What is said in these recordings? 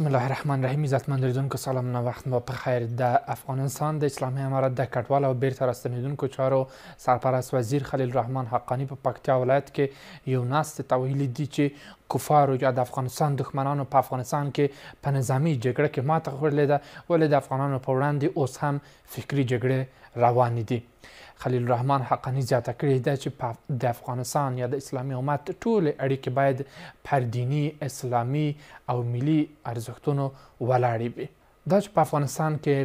بسم الله الرحمن الرحیم عزتمن لیدونکو سلامونه وخت مو په خیر د افغانستان د اسلامي امارت د کډوال او بیرته راستنیدونکو چارو سرپرست وزیر خلیل الرحمن حقانی په پکتیا ولایت کې یو ناست ته ویلي دي چې کفارو یا د افغانستان دښمنانو په افغانستان کې په نظامي جګړه کې ماته خوړلې ده ولې د افغانانو په وړاندې اوس هم فکري جګړې روانې دي خلیل الرحمن حقانی زیاته کړې ده چې د افغانستان یا د اسلامي امت ټولې اړیکې باید پر دیني اسلامي او ملي ارزښتونو ولاړې وي دا چې په افغانستان کې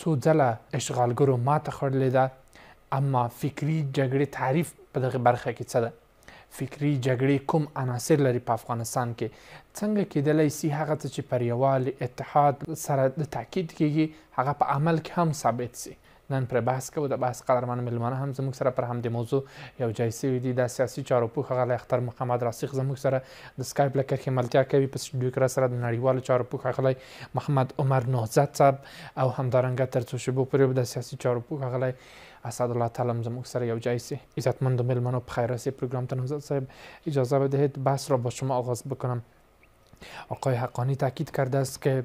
څو ځله اشغالګرو ماته خوړلې ده اما فکري جګړې تعریف په دغه برخه کې څه ده فکري جګړې کوم عناصر لري په افغانستان کې څنګه کېدلای سي هغه څه چې پر یووالي اتحاد سره د تاکید کېږي هغه په عمل کې هم ثابت سي نن پر بحث کوو د بحث قدرمن ملمانه هم زموږ سره پر همدې موضوع یو ځای سوي دي د سیاسي چارو پوه ښاغلی اختر محمد راسخ زموږ سره د سکایپ له کرښې ملتیا کوي په سټډیو کې سره د نړیوالو چارو پوه ښاغلی محمد عمر نهضت صاحب او همدارنګه تر څو شیبو پورې به د سیاسي چارو پوه ښاغلی اسدالله تعالم زموږ سره یو جای سي عزتمند ملمانو بخیر رسید پروگرام تنهزت صاحب اجازه بدهید بحث را با شما آغاز بکنم آقای حقانی تاکید کرده است که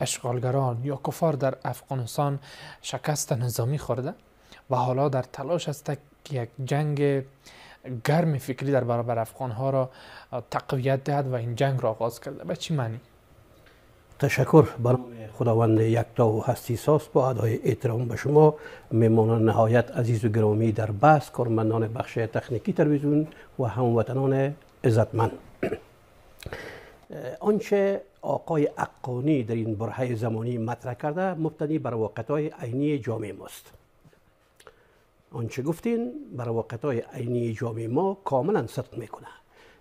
اشغالگران یا کفار در افغانستان شکست نظامی خورده و حالا در تلاش است که یک جنگ گرم فکری در برابر افغان ها را تقویت دهد و این جنگ را آغاز کرده به چی معنی؟ تشکر بر خداوند یکتا و هستی ساز با ادای احترام به شما میمانان نهایت عزیز و گرامی در بحث کارمندان بخش تکنیکی تلویزیون و هموطنان عزتمند آنچه آقای اقانی در این برهه زمانی مطرح کرده مبتنی بر های عینی جامعه ماست آنچه گفتین بر های عینی جامعه ما کاملا صدق میکنه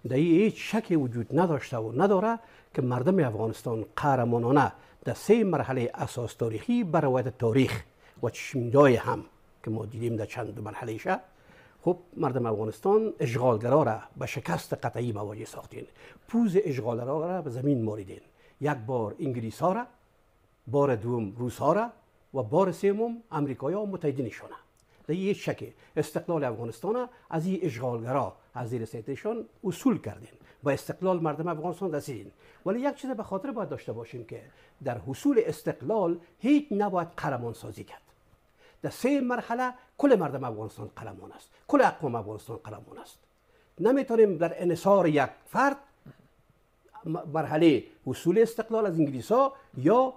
در هیچ شکی وجود نداشته و نداره که مردم افغانستان قهرمانانه در سه مرحله اساس تاریخی بر تاریخ و چشمدای هم که ما دیدیم در چند مرحله خب مردم افغانستان اشغالگرا را به شکست قطعی مواجه ساختین پوز اشغالگرا را به زمین ماریدین یک بار انگلیس ها را بار دوم روس ها را و بار سوم امریکای ها متحدینشانه در یک شک استقلال افغانستان از این اشغالگرا از زیر سیطرشان اصول کردین با استقلال مردم افغانستان رسیدین ولی یک چیز به خاطر باید داشته باشیم که در حصول استقلال هیچ نباید قرمان سازی کرد در سه مرحله کل مردم افغانستان قلمان است کل اقوام افغانستان قلمان است نمیتونیم در انصار یک فرد مرحله اصول استقلال از انگلیس ها یا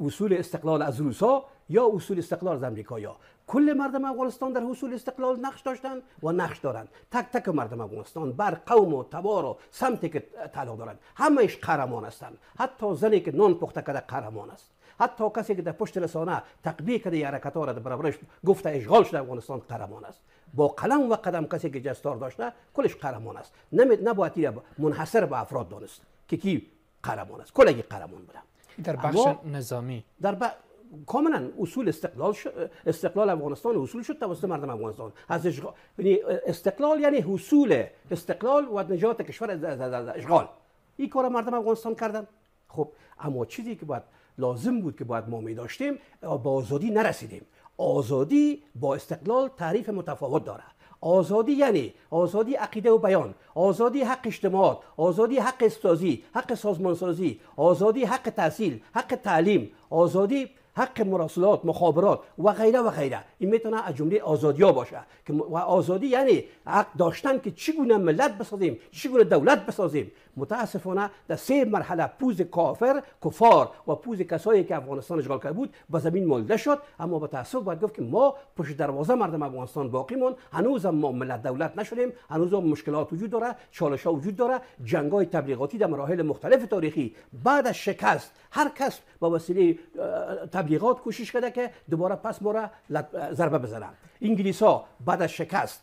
اصول استقلال از روس ها یا اصول استقلال از امریکا یا کل مردم افغانستان در حصول استقلال نقش داشتند و نقش دارند تک تک مردم افغانستان بر قوم و تبار و سمتی که تعلق دارند ایش قهرمان هستند حتی زنی که نان پخته کرده قهرمان است حتی کسی که در پشت رسانه تقبیه کرده ها را در برابرش گفته اشغال شده افغانستان قهرمان است با قلم و قدم کسی که جستار داشته کلش قهرمان است نباید منحصر به افراد دانست که کی قهرمان است کلگی قهرمان بودم در بخش نظامی در ب... کاملا اصول استقلال ش... استقلال افغانستان اصول شد توسط مردم افغانستان از یعنی استقلال یعنی حصول استقلال و نجات کشور از اشغال این کار مردم افغانستان کردن خب اما چیزی که باید لازم بود که باید ما می داشتیم با آزادی نرسیدیم آزادی با استقلال تعریف متفاوت داره آزادی یعنی آزادی عقیده و بیان آزادی حق اجتماعات آزادی حق استازی حق سازمانسازی آزادی حق تحصیل حق تعلیم آزادی حق مراسلات مخابرات و غیره و غیره این میتونه از جمله ها باشه که و آزادی یعنی حق داشتن که چگونه ملت بسازیم چگونه دولت بسازیم متاسفانه در سه مرحله پوز کافر کفار و پوز کسایی که افغانستان اشغال کرده بود به زمین مالیده شد اما با تاسف باید گفت که ما پشت دروازه مردم افغانستان باقی مون هنوز ما ملت دولت نشدیم هنوز هم مشکلات وجود داره چالش ها وجود داره جنگ های تبلیغاتی در مراحل مختلف تاریخی بعد از شکست هر کس با وسیله تبلیغات کوشش کرده که دوباره پس ما ضربه بزنه انگلیس ها بعد از شکست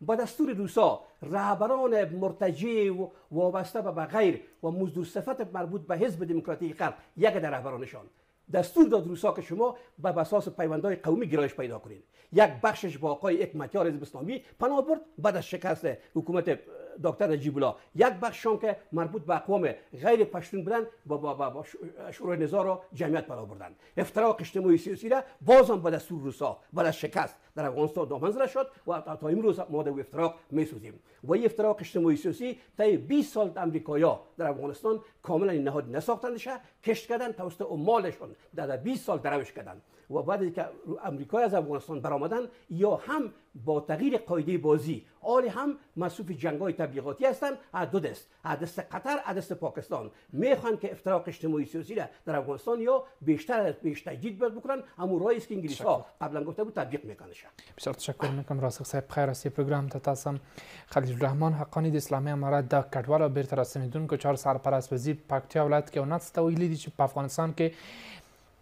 با دستور روسا رهبران مرتجی و وابسته به غیر و مزدور صفت مربوط به حزب دموکراتیک غرب یک در رهبرانشان دستور داد روسا که شما به بساس پیوندهای قومی گرایش پیدا کنید یک بخشش با آقای اکمتیار حزب اسلامی پناه برد بعد از شکست حکومت دکتر نجیب الله یک بخش که مربوط به اقوام غیر پشتون بودن با با با شورای نظار را جمعیت بالا بردند افتراق اجتماعی سیاسی را هم به دستور روسا بعد شکست در افغانستان دامن شد و تا امروز ما در افتراق میسوزیم و این افتراق اجتماعی سیاسی تا 20 سال امریکایا در افغانستان کاملا نهاد شه کشت کردن توسط مالشون در 20 سال دروش کردن و بعد که امریکای از افغانستان برآمدن یا هم با تغییر قاعده بازی آل هم مصروف جنگ های تبلیغاتی هستند از دو دست عدست قطر عدست پاکستان میخوان که افتراق اجتماعی سیاسی را در افغانستان یا بیشتر از پیش تجدید بکنن اما رای است که انگلیس ها قبلا گفته بود تطبیق میکنه شد بسیار تشکر میکنم راسخ صاحب خیر است پروگرام تا تاسم خلیل الرحمن حقانی د اسلامی امارت دا کډواله بیرته راستنیدونکو چار سرپرست وزیر پکتیا ولایت کې اونات ته ویلي دي چې په افغانستان کې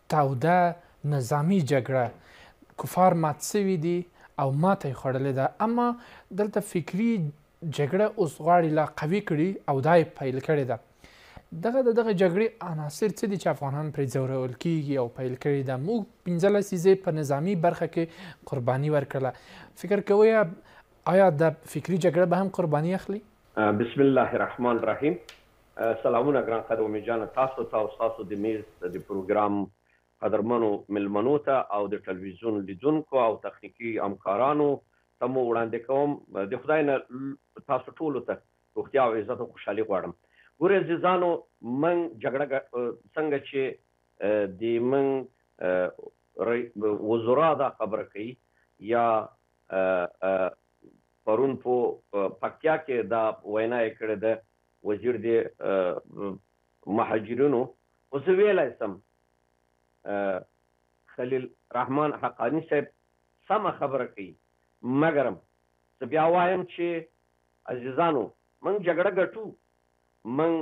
توده نظامی جګړه کفار مات سوي دي او ماته خوړلې ده اما دلته فکری جګړه اوس غواړي لا قوي کړي او دا یې پیل کړې ده. دغه د دغه جګړې عناصر څه دي چې افغانان پرې ځورول کېږي او پیل کړې ده؟ موږ پنځه لسیزې په نظامي برخه کې قرباني ورکړله. فکر کوئ آیا د فکري جګړه به هم قرباني اخلي؟ بسم الله الرحمن الرحیم سلامونه ګران قدومي جانه تاسو ته او ستاسو د مېز د پروګرام قدرمنو مېلمنو ته او د ټلوېزیون لیدونکو او تخنیکي همکارانو ته مو وړاندې کوم د خدای نه تاسو ټولو ته روغتیا او عزت او خوشحالي غواړم ګورې عزیزانو موږ جګړه څنګه چې د موږ وزرا دا خبره کوي یا پرون په پکتیا کې دا وینا یې کړې ده وزیر د مهاجرینو خو زه ویلی سم خلیل رحمان حقاني صاحب سمه خبره کوي مګرم زه بیا وایم چې عزیزانو موږ جګړه ګټو موږ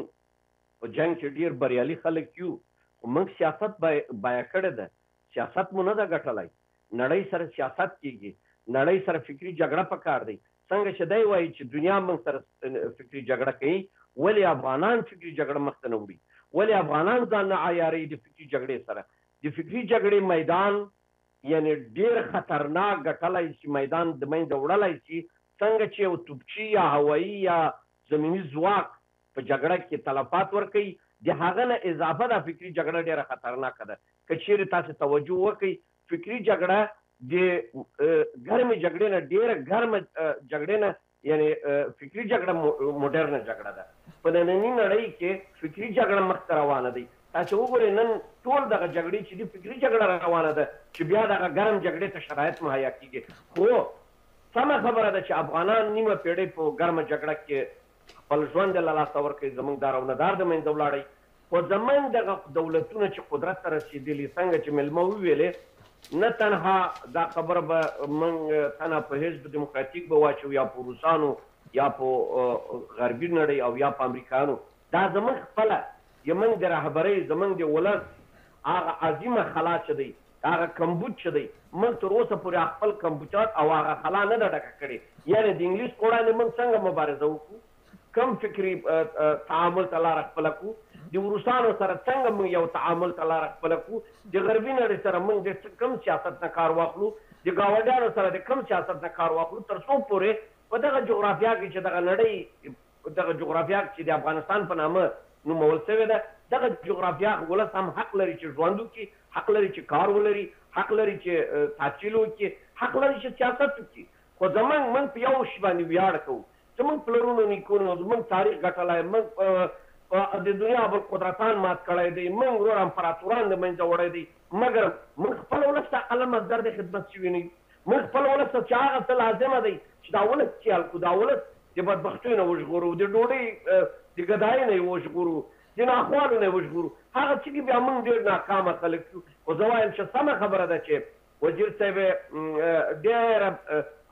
په جنګ کې ډیر بریالي خلک یو خو موږ سیاست بیه کړې ده سیاست مو نه ده ګټلی نړۍ سره سیاست کیږي نړۍ سره فکري جګړه پکار دی څنګه چې دی وایي چې دنیا موږ سره فکري جګړه کوي ولې افغانان فکري جګړه مخته نه وړي ولې افغانان ځان نه عیاروي د فکري جګړې سره د فکري جګړې میدان یعنی ډیر خطرناک ګټلای سی میدان دمینځه وړلای سی څنګه چی یو توپچی یا هوایی یا زمینی ځواک په جګړه کی تلفات ورکوی دهغه نه اضافه دا فکری جګړه ډیره خطرناکه ده که چیری تاسی توجه وکړی فکری جګړه د ګرمی جګړی نه ډیره ګرمه جګړی نه یعنې فکري جګړه موډرنه جګړه ده. په ننني نړۍ کې فکري جګړه مخ ته روانه دی. تاسې وګورئ نن ټول دغه جګړې چې دي فکري جګړه روانه ده چې بیا دغه ګرم جګړې ته شرایط مهیا کیږي. خو سمه خبره ده چې افغانان نیمه پیړۍ په ګرمه جګړه کې خپل ژوند له لاسه ورکړ، زموږ دار او ندار د منځه ولاړی. خو زمونږ دغه دولتونه چې قدرت ته رسیدلي څنګه چې میلمه وویلې نه تنها دا خبره به مونږ تنها په حزب دموکراتیک به واچوو یا په روسانو یا په غربي نړۍ او یا په امریکایانو دا زمونږ خپله یمونږ د رهبرۍ زمونږ د ولس هغه عظیمه خلا چې دی هغه کمبود چې دی مونږ تر اوسه پورې هغه خپل کمبوتر او هغه خلا نه ده ډکه کړې یعنې د انګلیس په وړاندې مونږ څنګه مبارزه وکړو کوم فکري تعامل ته لاره خپله کړو، د وروسانو سره څنګه موږ یو تعامل ته لاره خپله کړو، د غربي نړۍ سره موږ د کوم سیاست نه کار واخلو، د ګاونډیانو سره د کوم سیاست نه کار واخلو، تر څو پورې په دغه جغرافیا کې چې دغه نړۍ دغه جغرافیا چې د افغانستان په نامه نومول شوې ده، دغه جغرافیا ولس هم حق لري چې ژوند وکړي، حق لري چې کار ولري، حق لري چې تحصیل وکړي، حق لري چې سیاست وکړي، خو زموږ موږ په یو شي باندې ویاړ کوو، زموږ پلرونو نیکونو زموږ تاریخ ګټلی، موږ په د دنیا ابو القدرتان مات کړی دی، موږ نور امپراتوران د منځه وړی دی، مګر موږ خپل ولس ته قلم او زر د خدمت شوي نه یو، موږ خپل ولس ته چې هغه څه لازمه دی چې دا ولس سیال کړو، دا ولس د بدبختیو نه وژغورو، د ډوډۍ د ګدایۍ نه یې وژغورو، د ناخوالو نه یې وژغورو، هغه څه کې بیا موږ ډېر ناکامه خلک یو، خو زه وایم چې سمه خبره ده چې وزیر صاحب ډیر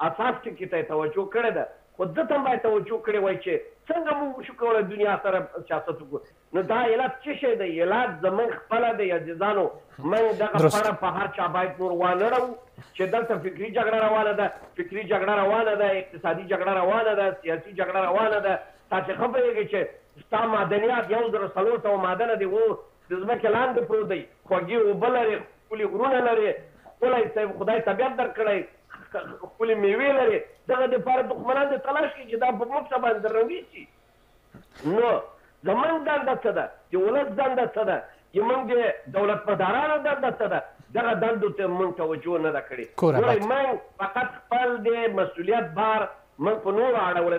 حساس ټکي ته یې توجه کړې ده، خو ده ته هم باید توجه کړې وای چې څنګه موږ نشو کولای دنیا سره سیاست وکړو، نو دا علت څه شی دی؟ علت زموږ خپله دی عزیزانو، موږ دغه پړه په هر چا باید نور وانړوو چې دلته فکري جګړه روانه ده، فکري جګړه روانه ده، اقتصادي جګړه روانه ده، سیاسي جګړه روانه ده، تاسې ښه پوهېږئ چې ستا معدنیات یو زر څلور سوه معدنه دې د ځمکې لاندې پروت دی، خوږې اوبه لرې، ښکلي غرونه لرې، ښکلی صاحب خدای طبیعت درکړی، ښکلې مېوې لرې، دغه دپاره دښمنان دې تلاش کوي چې دا په موږ څه باندې درنوي شي، نو زموږ دنده څه ده، د ولس دنده څه ده، د موږ د دولتمدارانو دنده څه ده، دغه دندو ته موږ توجه نه ده کړې، ګورئ موږ فقط خپل د مسولیت بار موږ په نورو اړولی،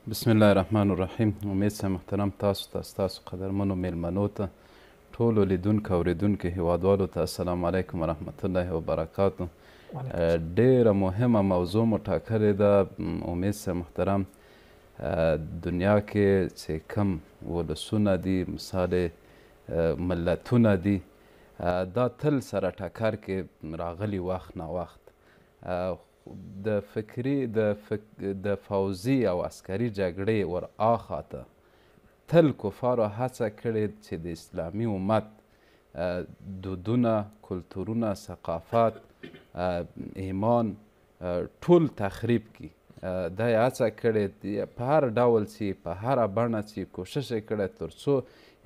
بسم الله الرحمن الرحیم امید صاحب محترم تاسو ته ستاسو قدرمنو میلمنو ته ټولو لیدونکو اوریدونکو هیوادوالو ته السلام علیکم ورحمت الله وبرکاتو ډیره مهمه موضوع مو ټاکلې ده امید صاحب محترم دنیا کې چې کم ولسونه دي مثال ملتونه دي دا تل سره ټکر کې راغلي وخت نا وخت د فکري د د فوځي او عسکري جګړې ور آخا ته تل کفارو هڅه کړې چې د اسلامي امت دودونه، کلتورونه، ثقافت، ایمان ټول تخریب کی دا یې هڅه کړې په هر ډول چې په هر بڼه چې کوشش یې کړی ترڅو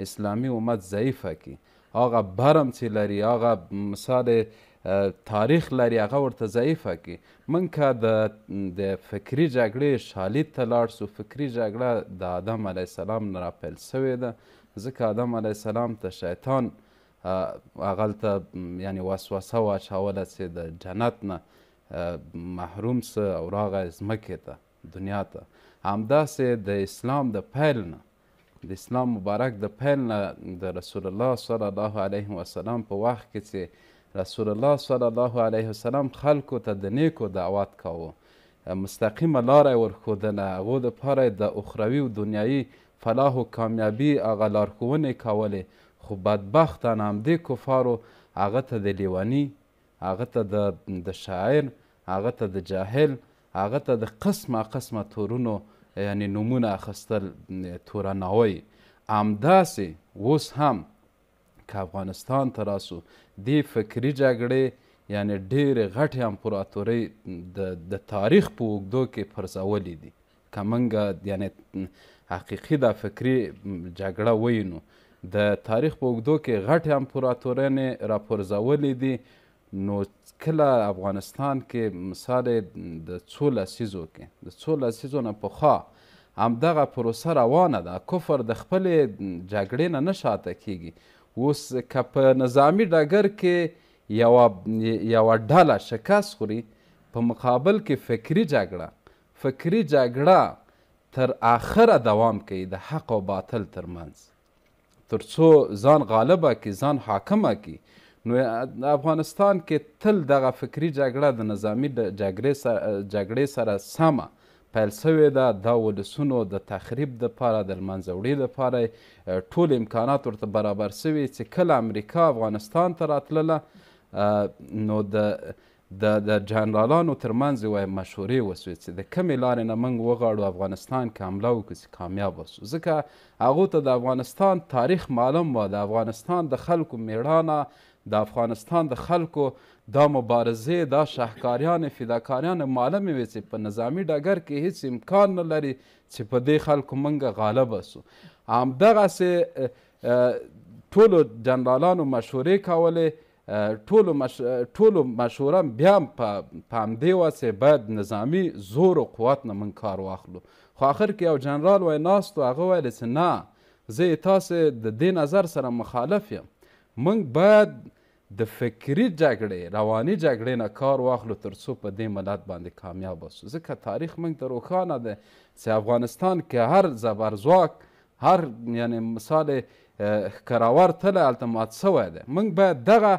اسلامي امت ضعیفه کی هغه برم چې لري هغه مثال تاریخ لري هغه ورته ضعیفه کی من که د د فکری جګړې شالید ته لاړ سو فکری جګړه د آدم علیه السلام نه راپیل سوې ده ځکه آدم علیه السلام ته شیطان هغلته یعنی وسوسه واچوله چې د جنت نه محروم سه او راغی ځمکې ته دنیا ته همداسې د اسلام د پیل نه د اسلام مبارک د پیل نه د رسول الله صلی الله علیه وسلم په وخت کې چې رسول الله صلی الله علیه وسلم خلکو ته د نیکو دعوت کاوه مستقیمه لاره یې ورښودله هغو دپاره یې د اخروي او دنیایي فلاح و کامیابي هغه لارښوونې کولې خو بدبختانه همدې کفارو هغه ته د لیوني هغه ته د شاعر هغه ته د جاهل هغه ته د قسمه قسمه تورونو یعنې نومونه اخیستل تورناوی همداسې اوس هم که افغانستان ته راسو دې فکري جګړې یعنې ډېرې غټې امپراتورۍ د د تاریخ په اوږدو کې پرځولې دي که موږ یعنې حقیقي دا فکري جګړه وینو د تاریخ په اوږدو کې غټې امپراتورنې راپرځولې دي نو کله افغانستان کې مثال د څو لسیزو کې د څو لسیزو نه پخوا همدغه پروسه روانه ده کفر د خپلې جګړې نه نه شاته کیږي اوس که په نظامی ډګر کې یوه یوه ډله شکست خوري په مقابل کې فکری جګړه فکری جګړه تر اخره دوام کوي د حق او باطل ترمنځ تر څو ځان غالبه کړي، ځان حاکمه کړي، نو افغانستان کې تل دغه فکري جګړه د نظامي جګړې سره سمه پیل شوې ده، دا ولسونو د تخریب لپاره، د لمنځه وړې لپاره ټول امکانات ورته برابر شوي، چې کله امریکا افغانستان ته راتلله، نو د د د جنرالانو تر منځ یوه مشورې وسوې چې د کمې لارې نه موږ وغواړو افغانستان کې حمله وکړو چې کامیاب وسو ځکه هغو ته د افغانستان تاریخ معلوم وه د افغانستان د خلکو میړانه د افغانستان د خلکو دا مبارزې دا شهکاریانې فداکاریانې معلومې وې چې په نظامی ډګر کې هیڅ امکان نه لري چې په دې خلکو موږ غالب سو همدغسې ټولو جنرالانو مشورې کولې ټولو مش... ټولو مشوره بیا هم په په همدې وه چې باید نظامي زور او قوت نه موږ کار واخلو خو اخر کې یو جنرال وای ناست و هغه ویل چې نه زه تاسو د دې نظر سره مخالف یم موږ باید د فکري جګړې رواني جګړې نه کار واخلو تر څو په دې ملت باندې کامیاب اوسو ځکه تاریخ موږ ته روښانه دی چې افغانستان کې هر زبرځواک هر یعنې مثال ښکراور تله هلته مات شوی دی موږ باید دغه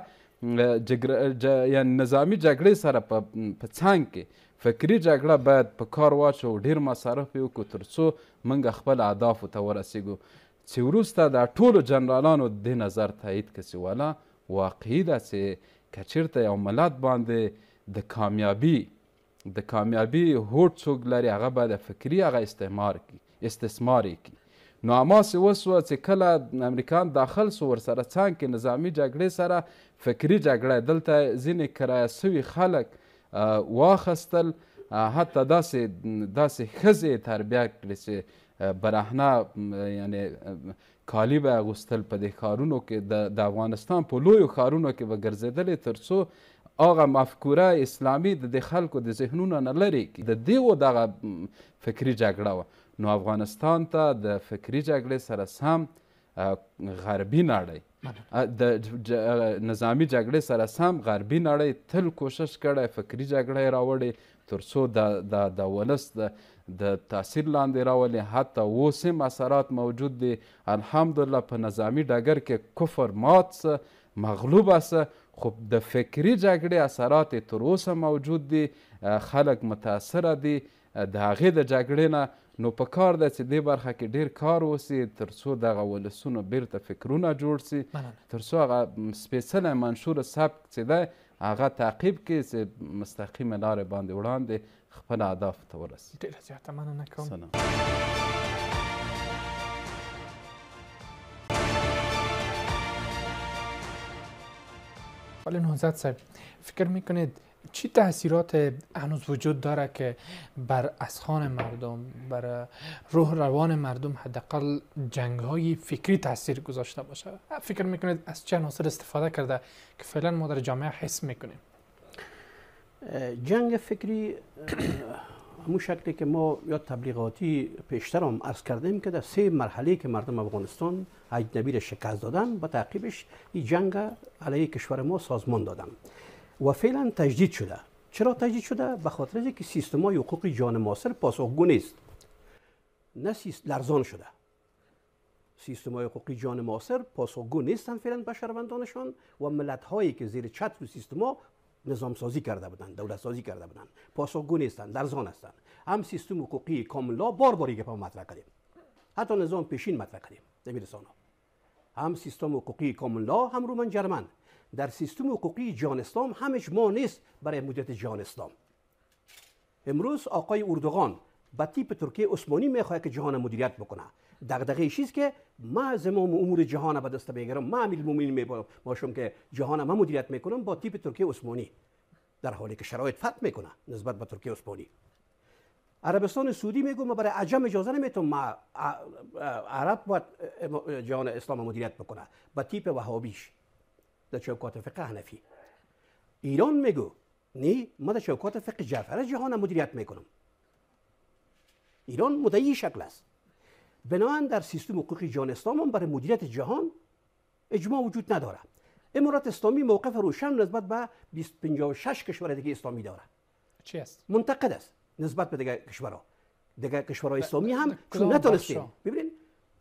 یعنې نظامي جګړې سره په په څنګ کې فکري جګړه باید په کار واچوو ډېر مصرف یې وکړو تر څو موږ خپل اهدافو ته ورسېږو چې وروسته دا ټولو جنرالانو دې نظر تایید کړي چې ولا واقعي ده چې که چېرته یو ملت باندې د کامیابي د کامیابی هوډ څوګ لری هغه باید فکری هغه استعمار کی استثمار کی نو هماسې وسوه چې کله امریکان داخل سو ورسره څنګ کې نظامی جګړې سره فکری جګړه دلته ځینې کرایه سوي خلک واخستل حتی داسې داسې ښځې تربیه کړې چې برهنه یعنی کالي به اغوستل، په دې ښارونو کې د د افغانستان په لویو ښارونو کې به ګرځېدلې تر څو هغه مفکوره اسلامي د دې خلکو د ذهنونه نه لرې کړي. د دېو دغه فکري جګړه وه نو افغانستان ته د فکري جګړې سره سم غربي نړۍ د نظامي جګړې سره سم غربي نړۍ تل کوشش کړی فکري جګړه یې راوړې تر څو دا دا د ولس د د تاثیر لاندې راولي حتی اوس هم اثرات موجود دي الحمدلله په نظامی ډګر کې کفر مات سه مغلوب سه خو د فکری جګړې اثرات تر اوسه موجود دي خلک متاثر دي د هغې د جګړې نه نو په کار ده چې دې برخه کې ډیر کار وسی تر څو دغه ولسونو بیرته فکرونه جوړ سي تر څو هغه سپیڅلی منشور سبک چې ده هغه تعقیب کړي چې مستقیمه لار باندې وړاندې خپل اهدافو ته ورسي ډیره زیاته مننه کوم سلام ولی نهزت صاحب فکر میکنید چی تاثیرات هنوز وجود داره که بر اسخان مردم بر روح روان مردم حداقل جنگ های فکری تاثیر گذاشته باشه فکر میکنید از چه عناصر استفاده کرده که فعلا ما در جامعه حس میکنیم جنگ فکری همون شکلی که ما یا تبلیغاتی پیشتر هم عرض کردیم که در سه مرحله که مردم افغانستان اجنبی را شکست دادن با تعقیبش این جنگ علیه کشور ما سازمان دادن و فعلا تجدید شده چرا تجدید شده به خاطر اینکه سیستم های حقوقی جان ماسر پاسخگو نیست نه لرزان شده سیستم های حقوقی جان ماسر پاسخگو نیستن فعلا به شهروندانشان و ملت هایی که زیر چتر سیستم ها نظام سازی کرده بودند دولت سازی کرده بودند پاسخگو نیستند لرزان هستند هم سیستم حقوقی کاملا بار باری گپ مطرح کردیم حتی نظام پیشین مطرح کردیم نمیرسان هم سیستم حقوقی کاملا هم من جرمن در سیستم حقوقی جان اسلام همش ما نیست برای مدت جان اسلام امروز آقای اردوغان به تیپ ترکیه عثمانی میخواه که جهان مدیریت بکنه دغدغه ایشیز که ما زمام امور جهان به دست میگیرم ما امیر مومنین می باشم که جهان ما مدیریت میکنم با تیپ ترکیه عثمانی در حالی که شرایط فرق میکنه نسبت به ترکیه عثمانی عربستان سعودی میگو ما برای عجم اجازه نمیتون ما عرب باید جهان اسلام مدیریت بکنه به تیپ وهابیش در چوکات فقه حنفی ایران میگو نی ما در چوکات فقه جعفر جهان مدیریت میکنم ایران مدعی شکل است بناهن در سیستم حقوقی جهان اسلام برای مدیریت جهان اجماع وجود نداره. امارات اسلامی موقف روشن نسبت به 256 کشور دیگه اسلامی داره چی است منتقد است نسبت به دیگه کشورها دیگه کشورهای اسلامی هم چون نتونسته ببینید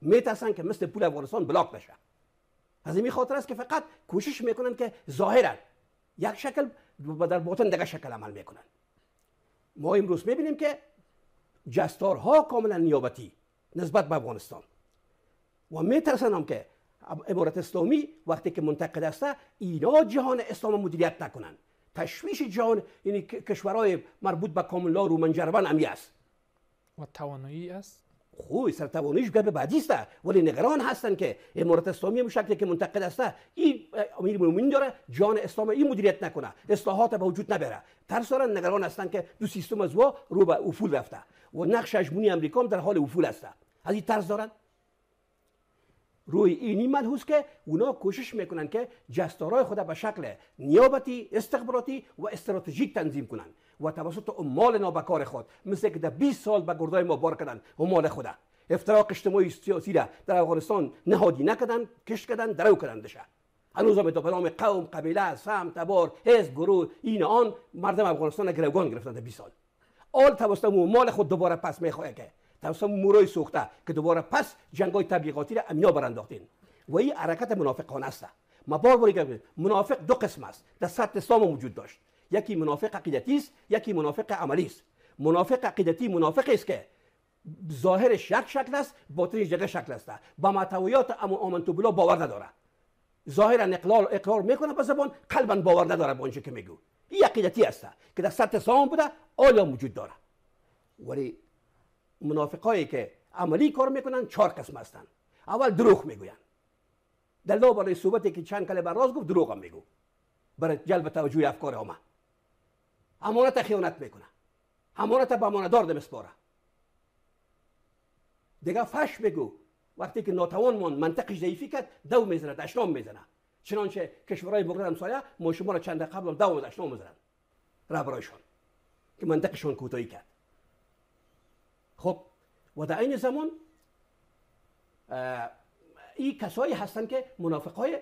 میترسن که مثل پول افغانستان بلاک بشه از این خاطر است که فقط کوشش میکنن که ظاهرا یک شکل در باطن دیگه شکل عمل میکنن ما امروز میبینیم که جستارها کاملا نیابتی نسبت به افغانستان و میترسن هم که امارت اسلامی وقتی که منتقد است اینا جهان اسلام مدیریت نکنند تشویش جهان یعنی کشورهای مربوط به کاملا رو است و توانایی است خوی سر توانیش گپ بعدی است ولی نگران هستند که امارت اسلامی هم شکلی که منتقد است این امیر داره جان اسلام این مدیریت نکنه اصلاحات به وجود نبره ترس دارن نگران هستند که دو سیستم از وا رو به افول رفته و نقش اجمونی امریکا در حال افول است از این ترس دارند؟ روی اینی ملحوظ که اونا کوشش میکنن که جستارای خود به شکل نیابتی استخباراتی و استراتژیک تنظیم کنن و توسط عمال نابکار خود مثل که در 20 سال به گردای ما بار کردن عمال خود افتراق اجتماعی سیاسی را در افغانستان نهادی نکردن کش کردن درو کردن دشه هنوز هم به نام قوم قبیله سم تبار حزب گروه این آن مردم افغانستان گروگان گرفتن در 20 سال آل توسط مال خود دوباره پس میخواه که توسط مورای سوخته که دوباره پس جنگ های تبلیغاتی را امینا برانداختین و این حرکت منافقان است ما بار بار منافق دو قسم است در سطح اسلام وجود داشت یکی منافق عقیدتی است یکی منافق عملی است منافق عقیدتی منافق است که ظاهرش یک شکل است باطنش دیگه شکل است با محتویات اما تو بلا باور نداره ظاهرا اقرار اقرار میکنه به زبان قلبا باور نداره به که میگو این عقیدتی است که در سطح سام بوده وجود داره ولی منافقایی که عملی کار میکنن چهار قسم هستند اول دروغ میگوین در دو برای صحبتی که چند کله بر راز گفت دروغ هم میگو برای جلب توجه افکار عامه امانت خیانت میکنه امانت به امانتدار میسپاره دیگه فش بگو وقتی که ناتوان ماند منطقش ضعیفی کرد دو میزنه، دشنام میزنه چنانچه کشورهای هم همسایه ما شما را چند قبل دو دشنام که منطقشان کوتاهی کرد و در این زمان این کسایی هستند که منافق های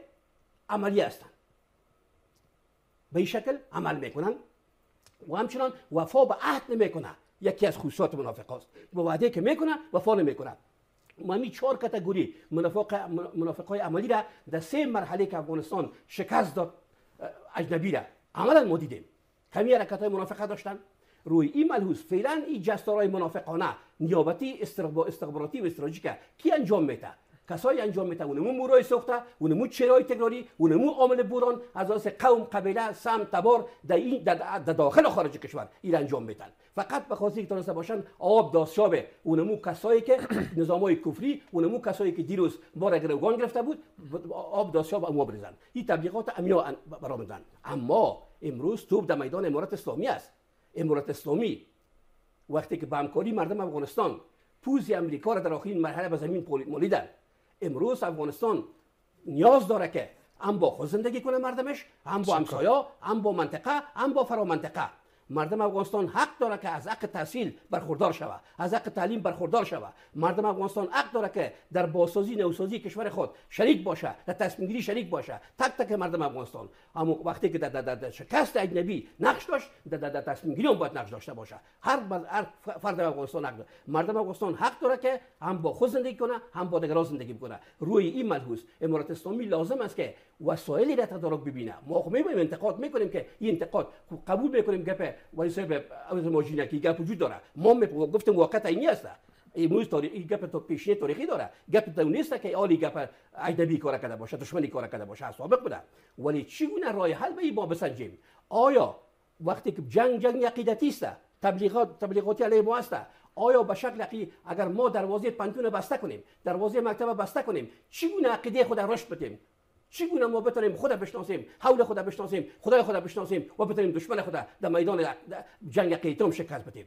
عملی هستند به این شکل عمل میکنن و همچنان وفا به عهد نمیکنه یکی از خصوصات منافق است با وعده که میکنن وفا نمیکنه ما همین چهار کتگوری منافق عملی را در سه مرحله که افغانستان شکست داد اجنبی را عملا ما دیدیم کمی حرکت های منافقه داشتن روی این ملحوظ فعلا این جستارهای منافقانه نیابتی استخباراتی و استراتژیک کی انجام میده کسایی انجام میده اونمو مورای سوخته اونمو چرای تکراری اونمو عامل بوران از اساس قوم قبیله سم تبار در این در داخل و خارج کشور این انجام میدن فقط به خاطر اینکه باشن آب اون اونمو کسایی که نظامای های کفری اونمو کسایی که دیروز ما گروگان گرفته بود آب داستیاب امو بریزن این تبلیغات امیا برآمدن اما امروز توب در میدان امارات اسلامی است امارات اسلامی وقتی که به همکاری مردم افغانستان پوزی امریکا را در آخرین مرحله به زمین مالیدن امروز افغانستان نیاز داره که هم با خود زندگی کنه مردمش هم با همسایا هم با منطقه هم با فرامنطقه مردم افغانستان حق داره که از حق تحصیل برخوردار شوه از حق تعلیم برخوردار شوه مردم افغانستان حق داره که در باسازی نوسازی کشور خود شریک باشه در تصمیم گیری شریک باشه تک تک مردم افغانستان اما وقتی که در, در, در شکست اجنبی نقش داشت در, در, تصمیم گیری باید نقش داشته باشه هر بر هر فرد در افغانستان حق داره مردم افغانستان حق داره که هم با خود زندگی کنه هم با دیگران زندگی بکنه روی این ملحوظ امارت اسلامی لازم است که وسایلی را تدارک ببینه ما خو میبینیم انتقاد میکنیم که این انتقاد قبول میکنیم گپ ولی صاحب از ماجینه که گپ وجود داره ما گفتیم واقعا اینی است امروز تاریخ این گپ تو پیشینه تاریخی داره گپ تو نیست که آلی گپ اجنبی کار کرده باشه دشمنی کار کرده باشه سابق بوده ولی چگونه راه حل به این باب بسنجیم آیا وقتی که جنگ جنگ عقیدتی است تبلیغات تبلیغاتی علیه ما است آیا به شکل عقیدی اگر ما دروازه پنتون بسته کنیم دروازه مکتب بسته کنیم چگونه عقیده خود رشد بتیم چگونه ما بتونیم خود بشناسیم حول خود بشناسیم خدای خود بشناسیم و بتونیم دشمن خود در میدان جنگ عقیدتم شکست بتیم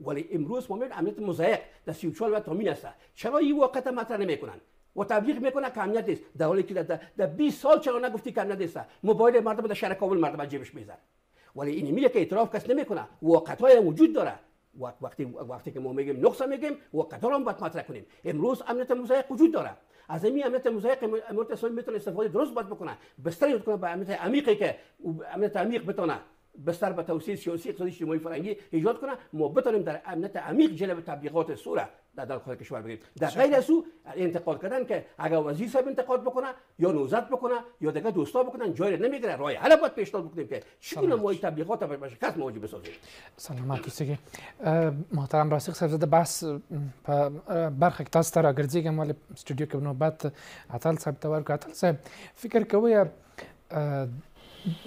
ولی امروز ما میبینم امنیت مزایق در سی و چهار ولایت تامین است چرا این واقعیت مطرح نمیکنند و تبلیغ میکنه که امنیت نیست در حالی که در, در 20 سال چرا نگفتی که امنیت نیست موبایل مردم در شهر کابل مردم جیبش میزن ولی این میره که اعتراف کس نمیکنه واقعیت های وجود داره وقتی وقتی که ما میگیم نقص میگیم واقعیت هم باید مطرح کنیم امروز امنیت مزایق وجود داره از این امنیت مزایق امنیت اسلامی میتونه استفاده درست باید بکنه بستر کنه به امنیت عمیقی که امنیت عمیق بتونه بستر به توسعه سیاسی اقتصادی اجتماعی فرهنگی ایجاد کنه ما بتانیم در امنیت عمیق جلب تبلیغات سوره در داخل کشور بگیریم در غیر از او انتقاد کردن که اگر وزیر صاحب انتقاد بکنه یا نوزد بکنه یا دیگه دوستا بکنن جای نمیگیره راه حل باید پیشنهاد بکنیم که چگونه ما تبلیغات را به شکست مواجه بسازیم سلامت اوسیږي محترم راسخ صاحب زده بس په برخه کې تاسو ته راګرځېږم ولې سټوډیو کې نوبت اتل صاحب ته ورکړو اتل صاحب فکر کوئ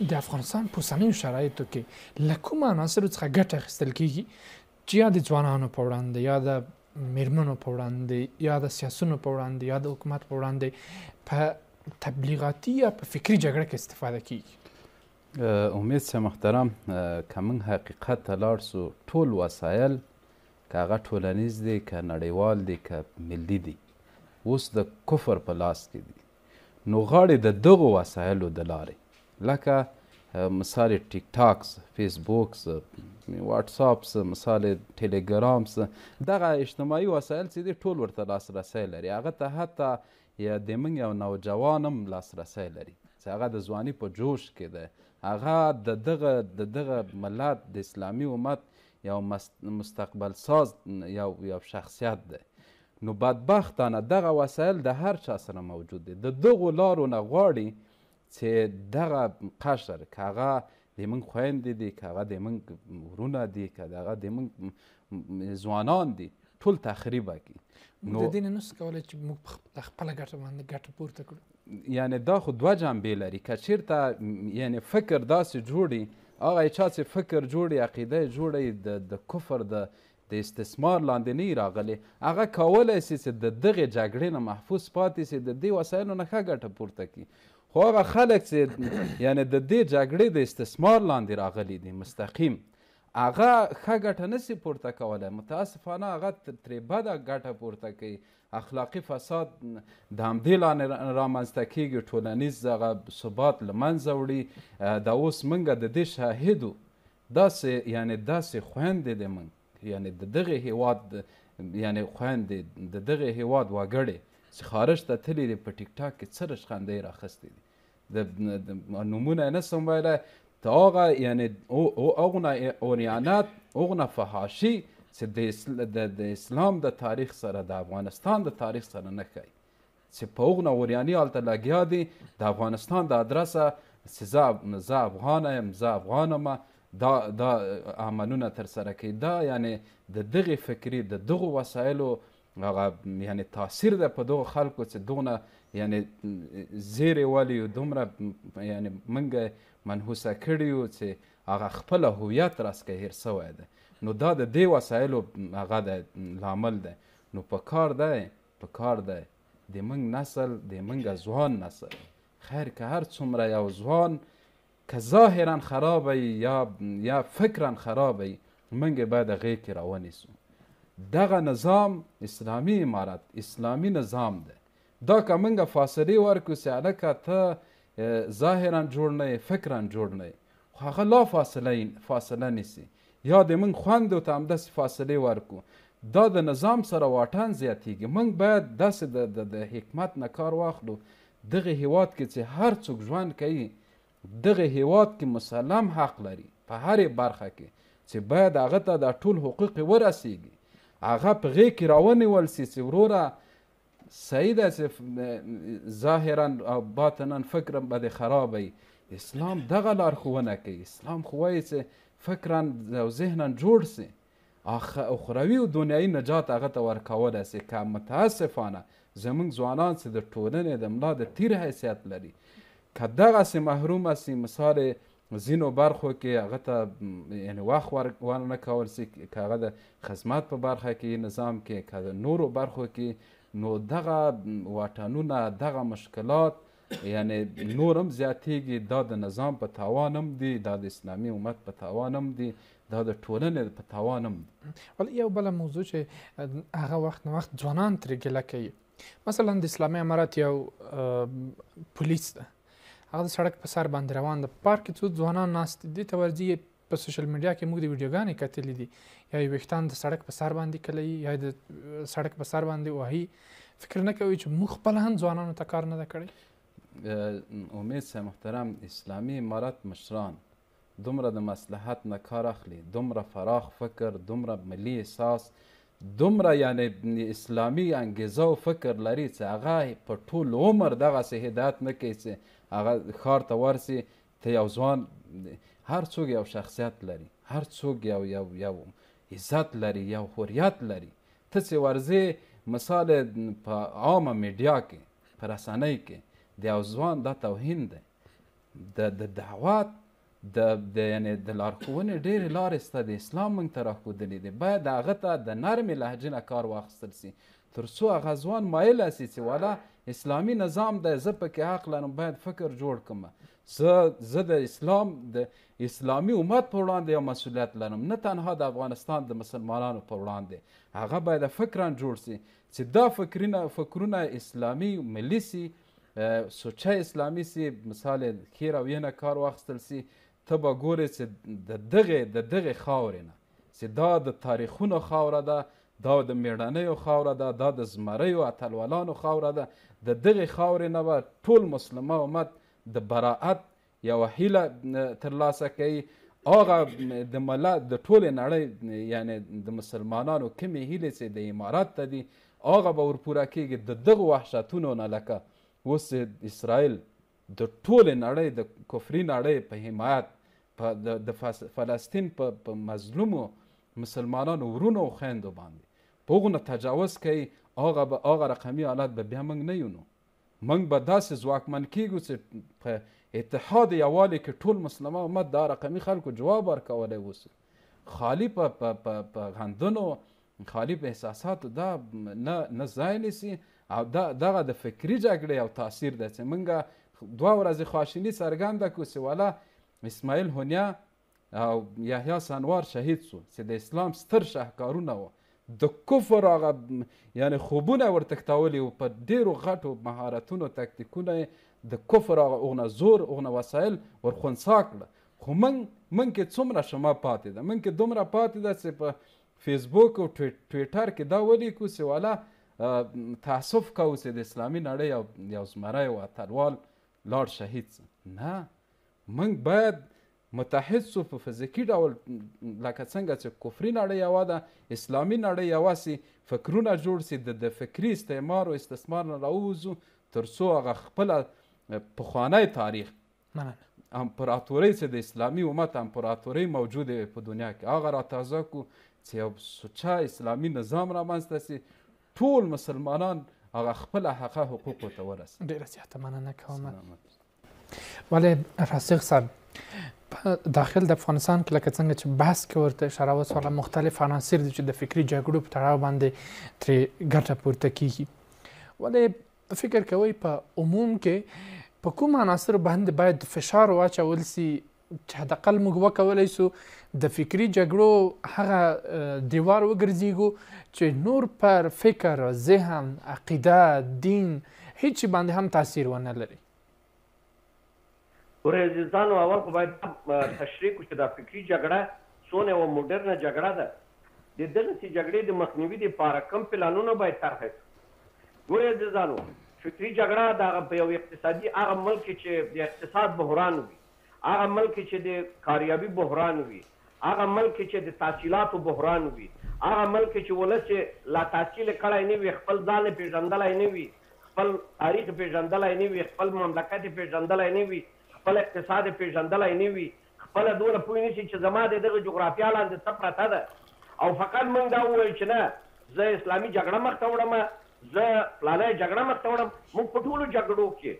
د افغانستان په اوسنیو شرایطو کې له کوم عناصرو څخه ګټه اخیستل کیږي چې یا د ځوانانو په وړاندې یا د میرمنو په وړاندې یا د سیاسونو په وړاندې یا د حکومت په وړاندې په تبلیغاتي یا په فکری جګړه کې استفاده کیږي امید صاحب محترم که موږ حقیقت ته لاړ سو ټول وسایل که هغه ټولنیز دی که نړیوال دی که ملی دی اوس د کفر په لاس کې دي نو غواړي د دغو وسایلو د لارې لکه مثال ټیک ټاکس، فیسبوکس، واټساپس، مثال ټلګرامس دغه اجتماعي وسایل چې دي ټول ورته لاسرسی لري هغه ته حتی د موږ یو نوجوان هم لاسرسی لري چې هغه د ځواني په جوش کې ده هغه د دغه د دغه ملت د اسلامي امت یو مستقبل ساز یو یو شخصیت دی نو بدبختانه دغه وسایل د هر چا سره موجود دي د دغو لارو نه غواړي چې دغه قشر که هغه د موږ خویندې دي که هغه د موږ ورونه دي که دغه د موږ ځوانان دي ټول تخریبه کی نو د دین نو سکول چې موږ خپل ګټه باندې ګټه پورته کړو یعنی دا خو دوه جنبه لري که چیرته یعنی فکر داسې جوړي هغه چا چې فکر جوړي عقیده جوړي د د کفر د د استثمار لاندې نه يي راغلې، هغه کولای سي چې د دغې جګړې نه محفوظ پاتې سي، د دې وسايلو نه ښه ګټه پورته کړي، خو هغه خلک چې يعنې د دې جګړې د استثمار لاندې راغلي دي مستقيم، هغه ښه ګټه نه سي پورته کولای، متاسفانه هغه ترې بده ګټه پورته کوي، اخلاقي فساد د همدې لانې رامنځته کيږي، ټولنيز هغه ثبات له منځه وړي، دا اوس مونږ د دې شاهد وو داسې یعنې داسې خویندې دې موږ یعنې د دغه هېواد یعنې خویندې د دغه هېواد وګړې چې خارج ته تللي دي په ټیک ټاک کې څه رشخندې یې راخیستې دي د نمونه یې نه سم ویلی ته هغه یعنې هغونه اوریانات هغونه فحاشي چې د اسلام د تاریخ سره د افغانستان د تاریخ سره نه ښایي څه پوغ نه اوریانی هلته لګیا دی د افغانستان د ادرسه چې زه زه افغان یم زه افغان ما دا دا عملونه تر سره کوي دا یعنی د دغه فکری د دغه وسایلو هغه یعنی تاثیر ده په دغه خلکو چې دغه یعنی زیرې والی یو دومره یعنی منګه منحوسه کړی یو چې هغه خپل هویت راسکه هیر سوی ده نو دا د دې وسایلو هغه ده لامل ده نو په کار ده په کار ده د مونږ نسل د مونږ ځوان نسل خیر که هر څومره یو ځوان که ظاهرا خراب یا یا فکرا خراب مونږ باید غې کې راونیسو دغه نظام اسلامی امارت اسلامی نظام ده دا که مونږ فاصله ورکو چې الکه ته ظاهرا جوړ نه فکرا جوړ نه خو هغه لا فاصله فاصله نیسی یا دې موږ خویندو ته همداسې فاصلې ورکړو، دا د نظام سره واټن زیاتېږي، موږ باید داسې د د د حکمت نه کار واخلو، دغه هېواد کې چې هر څوک ژوند کوي، دغه هېواد کې مسلم حق لري، په هرې برخه کې چې باید هغه ته دا ټول حقوق ورسېږي، هغه په غېږ کې راونیول شي چې وروره سعید اصف ظاهرا او باطنا فکرا به د خراب ای اسلام دغه لارښوونه کوي اسلام خو وایي چې فکرا او ذهنا جوړ سي اخروي او دنیایي نجات هغه ته ورکولی سي که متاسفانه زموږ ځوانان چې د ټولنې د ملا د تیر حیثیت لري که دغسې محرومه سي مثال ځینو برخو کې هغه ته یعنی وخت ورنه کول سي که هغه د خدمت په برخه کې نظام کې که د نورو برخو کې نو دغه واټنونه دغه مشکلات یعنی نور هم زیاتېږي دا د نظام په تاوان هم دي دا د اسلامي امت په تاوان هم دي دا د ټولنې په تاوان هم دي ول یو بل موضوع چې هغه وخت نه وخت ځوانان ترې ګله کوي مثلا د اسلامي امارت یو پولیس ده هغه د سړک په سر باندې روان ده په پارک کې څو ځوانان ناست دي ته ورځي په سوشل میډیا کې موږ د ویډیوګانې کتلې دي یا یې ویښتان د سړک په سر باندې کلوي یا د سړک په سر باندې وهي فکر نه کوي چې موږ خپل هم ځوانانو ته کار نه ده کړی امید صاحب محترم اسلامي امارت مشران دومره د مصلحت نه کار اخلي، دومره فراخ فکر، دومره ملي احساس، دومره یعنې اسلامي انګېزه او فکر لري چې هغه په ټول عمر دغسې هدایت نه کوي چې هغه ښار ته ورسي ته یو ځوان هر څوک یو شخصیت لري هر څوک یو یو یو عزت لري یو حریت لري ته چې ورځې مثال په عامه میډیا کې په رسنۍ کې د یو ځوان دا توهین دی د د دعوت د د یعنی د لارښوونې ډېرې لارې سته د اسلام موږ ته راښودلې دي باید هغه ته د نرمې لهجې نه کار واخیستل سي تر څو هغه ځوان مایل سي چې والا اسلامي نظام دی زه پکې حق لرم باید فکر جوړ کړم زه زه د اسلام د اسلامي امت په وړاندې یو مسولیت لرم نه تنها د افغانستان د مسلمانانو په وړاندې هغه باید فکرا جوړ سي چې دا فکرونه فکرونه اسلامي ملي سي سوچه اسلامي سي مثال ښې رویې نه کار واخیستل سي ته به ګورې چې د دغې د دغې خاورې نه چې دا د تاریخونو خاوره ده دا د میړنیو خاوره ده دا د زمریو اتلوالانو خاوره ده د دغې خاورې نه به ټول مسلمه امت د براعت یو هیله ترلاسه کوي هغه د ملت د ټولې نړۍ یعنی د مسلمانانو کمی هیلې چې د امارات ته دي هغه به ورپوره کیږي د دغه وحشتونو نه لکه اوس اسرائیل د ټولې نړۍ د کفري نړۍ په حمایت په د فلسطین په مظلومو مسلمانانو ورونو او خویندو باندې په هغو نه تجاوز کوي هغه به هغه رقمي حالت به بیا موږ نه یو نو موږ به داسې ځواکمن کېږو چې په اتحاد یوالي کې ټول مسلمان امت دا رقمي خلکو جواب ورکولی اوسي خالي په په په په غندنو خالي په احساساتو دا نه نه ځای نیسي او دا دغه د فکري جګړې او تاثیر دی چې موږ دوه ورځې خواشیني څرګنده کړو چې والا اسماعیل هونیا او یحیی سنوار شهید سو چې د اسلام ستر شهکارونه و د کفر هغه یعنی خوبونه ورتښتولي او په ډیرو غټو مهارتونو تکتیکونه د کفر هغه اوغنه زور اوغنه وسایل ورخونسا کړه خو من من کې څومره شما پاتې ده من کې دومره پاتې ده چې په فیسبوک او ټویټر کې دا ولیکو چې والا تاسف کوو چې د اسلامي نړۍ یو یو زمری او اتلوال لاړ شهید نه موږ باید متحد سو په فزیکي ډول لکه څنګه چې کفري نړۍ یوه ده اسلامي نړۍ یوه سي فکرونه جوړ سي د د فکري استعمار او استثمار نه راووځو تر څو هغه خپله پخوانی تاریخ امپراتورۍ چې د اسلامي امت امپراتورۍ موجودې وي په دنیا کې هغه را تازه کړو چې یو سوچه اسلامي نظام رامنځته سي ټول مسلمانان هغه خپل حقه حقوقو ته ورسي ډېره زیاته مننه کوم ولی راسیغ صاحب په داخل د افغانستان کې لکه څنګه چې بحث کې ورته اشاره وسوله مختلف عناصر دي چې د فکری جګړو په تړاو باندې ترې ګټه پورته کیږي ولې فکر کوي په عموم کې په کوم عناصر باندې باید فشار واچول سي چې حداقل موږ وکولای شو د فکري جګړو هغه دیوار وګرځیږو چې نور پر فکر، ذهن، عقیده، دین هیڅ باندې هم تاثیر ونه لري. ګورئ عزیزانو اول خو باید تشریح کړو چې دا فکري جګړه څونه یوه مډرنه جګړه ده. د دغسې جګړې د مخنیوي دپاره کوم پلانونه باید طرحه کړو. ګورئ عزیزانو فکري جګړه د هغه په یو اقتصادي هغه ملک کې چې د اقتصاد بحران وي هغه ملک چې د کاریابي بحران وي، هغه ملک چې د تحصیلاتو بحران وي، هغه ملک چې ولس یې لا تحصیل کړی نه وي، خپل ځان یې پېژندلی نه وي، خپل تاریخ یې پېژندلی نه وي، خپل مملکت یې پېژندلی نه وي، خپل اقتصاد یې پېژندلی نه وي، خپله دونه پوه نه شي چې زما د دغې جغرافیا لاندې څه پرته ده او فقط موږ دا ووایو چې نه زه اسلامي جګړه مخته وړم، زه فلانۍ جګړه مخته وړم، موږ په ټولو جګړو کې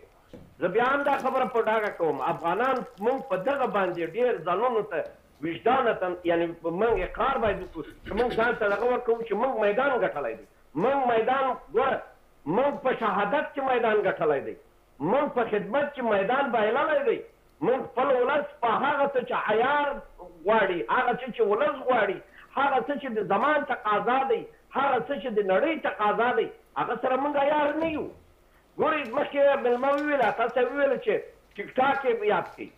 زه بیا هم دا خبره په ډاګه کوم، افغانان مونږ په دغه باندې ډیر ځانونو ته وجدانتاً یعنی مونږ اقرار باید وکړو چې مونږ ځان ته دغه ورکوو چې مونږ میدان ګټلی دی، مونږ میدان ګوره مونږ په شهادت کې میدان ګټلی دی، مونږ په خدمت کې میدان بایللی دی، مونږ خپل ولس په هغه څه چې عیار غواړي، هغه څه چې ولس غواړي، هغه څه چې د زمان تقاضا دی، هغه څه چې د نړۍ تقاضا دی، هغه سره مونږ عیار نه یو، ګورئ مخکې مېلمه وویله تاسې وویل چې ټیک ټاک یې یاد کړئ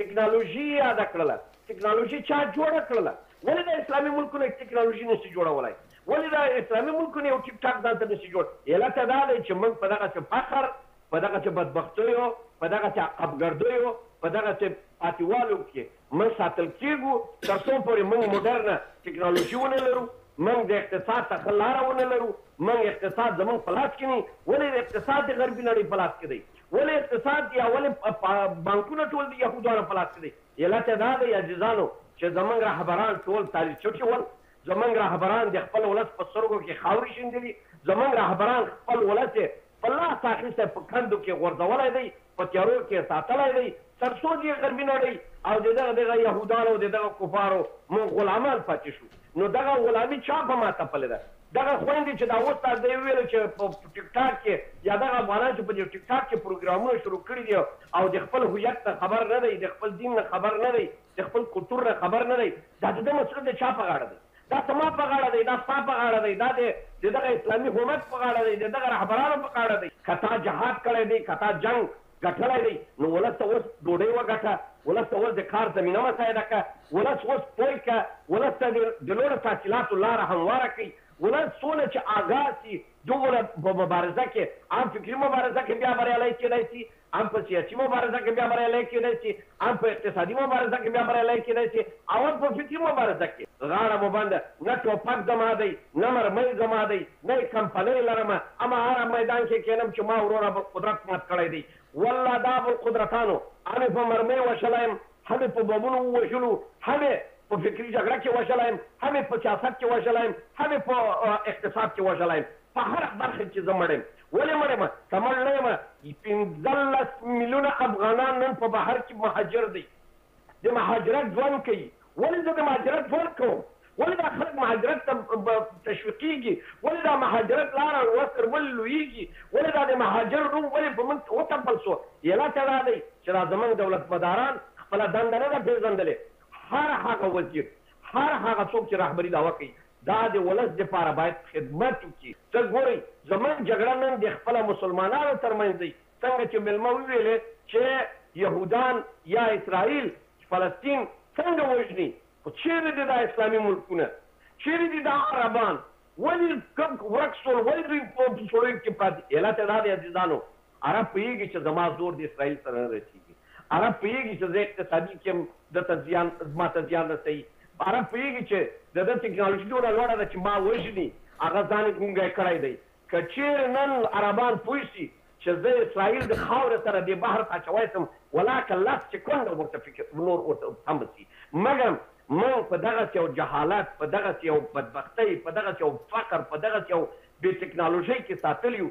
ټکنالوژي یې یاده کړله ټکنالوژي چا جوړه کړله ولې دا اسلامي ملکونه ټکنالوژي نشي جوړولای ولې دا اسلامي ملکونه یو ټیک ټاک ځانته نشي جوړ علت دا دی چې موږ په دغسې فقر په دغسې بدبختیو په دغسې عقبګردیو په دغسې پاتیوالو کې موږ ساتل کېږو، تر څو پورې موږ موډرنه ټکنالوژي ونه لرو، موږ د اقتصاد ته ښه لاره ونه لرو، موږ اقتصاد زموږ په لاس کې نه وي، ولې اقتصاد د غربي نړۍ په لاس کې دی، ولې اقتصاد دی او ولې بانکونه ټول د یهودانو په لاس کې دی، علت یې دا دی عزیزانو چې زموږ رهبران ټول تالي څټي ول، زموږ رهبران د خپل ولس په سترګو کې خاورې شیندلي، زموږ رهبران خپل ولس یې په لاس ساقي صاحب په کندو کي غورځولی دی، په تیارو کي یې ساتلی دی، سرسوزي یې غربي نړۍ او د دغه دغه یهودان او د دغه کفارو موږ غلامان پاتي شو، نو دغه غلامي چا په ما تپلې ده؟ دغه خویندي چي دا اوس تا ته وویل چي په ټیک ټاک کي یا دغه افغانان چي په دې ټیک ټاک کي پروګرامونه شروع کړي دي او د خپل هویت نه خبر نه دی، د خپل دین نه خبر نه دی، د خپل کلتور نه خبر نه دی دا دده مسؤلیت د چا په غاړه دی دا زما په غاړه دی دا ستا په غاړه دی دا دی د دغه اسلامي حومت په غاړه دی د دغه رهبرانو په غاړه دی که تا جهاد کړی دی که تا جنګ ګټلی دی نو ولس ته اوس ډوډۍ وګټه ولس ته اوس د کار زمینه مساعده کړه ولس اوس پوه کړه ولس ته د لوړو تحصیلاتو لاره همواره کړئ ولس څونه چې آګاه شي دومره به مبارزه کې عام فکري مبارزه کې بیا بریالی کیدای شي هم په سیاسي مبارزه کې بیا بریالی کېدای شي، هم په اقتصادي مبارزه کې بیا بریالی کېدای شي او هم په فکري مبارزه کې. غاړه مو بنده، نه ټوپک زما دی، نه مرمۍ زما دی، نه یې کمپنۍ لرم، اما هر میدان کې کېنم چې ما ورور ابوالقدرت مات کړی دی. والله دا ابوالقدرتانو هم یې په مرمۍ وژلی یم، هم یې په بمونو ووژلو، هم یې په فکري جګړه کې وژلی یم، هم یې په سیاست کې وژلی یم، هم یې په اقتصاد کې وژلی یم، په هره برخه کې زه مړ یم. ولې مړ یم؟ که مړ نه یم؟ پنځلس میلیونه افغانان نن په بهر کې مهاجر دی، د مهاجرت ژوند کوي، ولې زه د مهاجرت ژوند کوم؟ ولې دا خلک مهاجرت ته تشویقیږي؟ ولې دا مهاجرت لاره ورځ تر بلې لویږي؟ ولې دا د مهاجر نوم ولې په موږ کې وتپل شو؟ علت دا دی چې دا زموږ دولتمداران خپله دنده نه ده پیژندلې، هر هغه وزیر، هر هغه څوک چې رهبري دعوه کوي دا د ولس لپاره باید خدمت وکړي، ته ګوري زمونږ جګړه نن د خپله مسلمانانو تر منځ دی څنګه چې مېلمه وویلې چې یهودان یا اسراییل فلسطین څنګه وژني خو چېرې دي دا اسلامي ملکونه چېرې دي دا عربان ولې ورک سول ولې دوی په سویډ کې پاتې علت یې دا دی عزیزانو عرب پوهیږي چې زما زور د اسراییل سره نه رسیږي، عرب پوهیږي چې زه اقتصادي کې یم ده ته زیان ما ته زیان رسوي، عرب پوهیږي چې د ده تکنالوژي دومره لوړه ده چې ما وژني، هغه ځان ګونګی کړی دی. که چیرې نن عربان پوه شي چې زه اسراییل د خاورې سره دې بحر ته اچوای شم، ولاکه لس سیکنډه ورته فکر نور ورته تم شي، مګر موږ په دغسې یو جهالت، په دغسې یو بدبختۍ، په دغسې یو فقر، په دغسې یو بې تکنالوژۍ کې ساتلي یو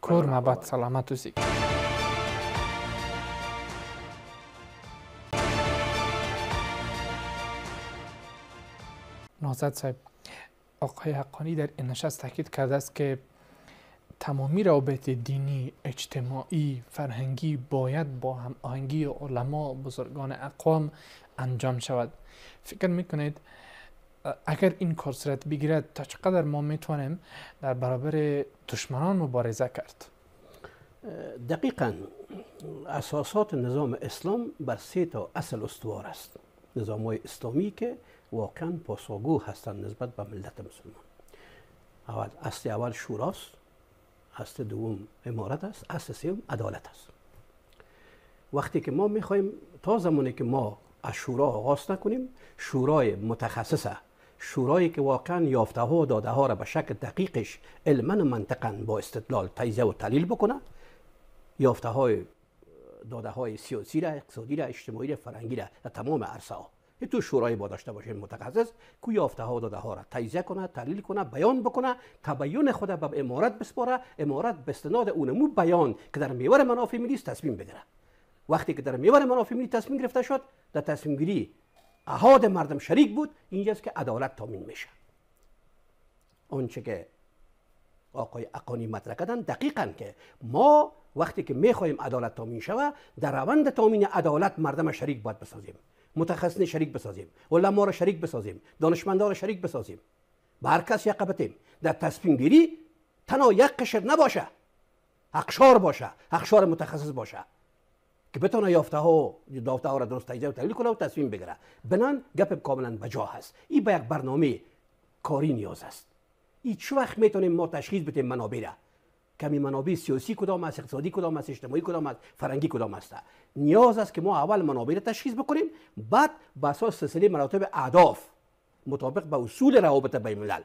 کور ما باد سلامات اوسئ نازد صاحب آقای حقانی در این نشست تاکید کرده است که تمامی روابط دینی، اجتماعی، فرهنگی باید با هم آهنگی علما بزرگان اقوام انجام شود. فکر میکنید اگر این کار صورت بگیرد تا چقدر ما میتوانیم در برابر دشمنان مبارزه کرد؟ دقیقا اساسات نظام اسلام بر سه تا اصل استوار است. نظام های اسلامی که واقعا پاسخگو هستند نسبت به ملت مسلمان اول اصل اول شوراست اصل دوم امارت است اصل سوم عدالت است وقتی که ما میخوایم تا زمانی که ما از شورا آغاز نکنیم شورای متخصصه شورایی که واقعا یافته ها و داده ها را به شکل دقیقش علما و منطقا با استدلال تجزیه و تحلیل بکنه یافته های داده های سیاسی را اقتصادی را اجتماعی را فرهنگی را تمام عرصه ها تو شورای با داشته باشه متخصص کو یافته ها و داده ها را تجزیه کنه تحلیل کنه بیان بکنه تبیین خود به امارت بسپاره امارت به استناد اونمو بیان که در میوار منافع ملی تصمیم بگیره وقتی که در میوار منافع ملی تصمیم گرفته شد در تصمیم گیری احاد مردم شریک بود اینجاست که عدالت تامین میشه آنچه که آقای اقانی مطرح کردن دقیقا که ما وقتی که میخواهیم عدالت تامین شوه در روند تامین عدالت مردم شریک باید بسازیم متخصصین شریک بسازیم ما را شریک بسازیم دانشمندان را شریک بسازیم به هر کس یقه بتیم در تصمیم گیری تنها یک قشر نباشه اقشار باشه اقشار متخصص باشه که بتونه یافته ها یافته ها را درست تجزیه و تحلیل کنه و تصمیم بگیره بنان گپ کاملا بجا هست این به یک برنامه کاری نیاز است این چه وقت میتونیم ما تشخیص بدیم منابع را کمی منابع سیاسی کدام است اقتصادی کدام است اجتماعی کدام است فرنگی کدام است نیاز است که ما اول منابع را تشخیص بکنیم بعد به اساس سلسله مراتب اهداف مطابق به اصول روابط بین الملل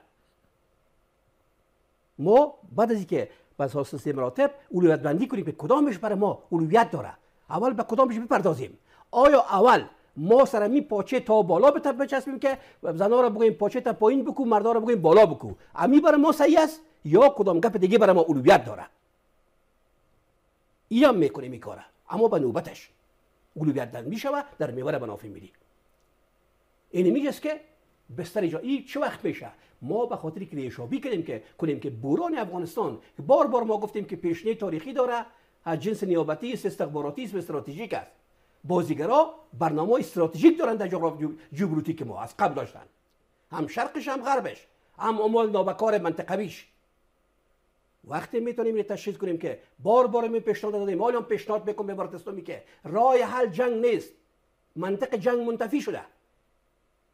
ما بعد از اینکه به اساس سلسله مراتب اولویت بندی کنیم که کدامش برای ما اولویت داره اول به کدامش بپردازیم آیا اول ما سر می پاچه تا بالا بچسبیم که زنا را بگویم پاچه تا پایین بکو مردا را بگویم بالا بکو امی برای ما صحیح است یا کدام گپ دیگه برای ما اولویت داره این هم میکنه میکاره اما به نوبتش اولویت در میشوه در میوره منافع میری این میگه که بستر اینجا چه وقت میشه ما به خاطر که ریشابی کردیم که کنیم که بوران افغانستان که بار بار ما گفتیم که پیشنه تاریخی داره از جنس نیابتی است استخباراتی است و استراتژیک است بازیگرا برنامه استراتژیک دارن در که ما از قبل داشتن هم شرقش هم غربش هم امال نابکار منطقویش وقتی میتونیم این تشخیص کنیم که بار بار می پیشنهاد دادیم حالا پیشنهاد میکنم به که راه حل جنگ نیست منطق جنگ منتفی شده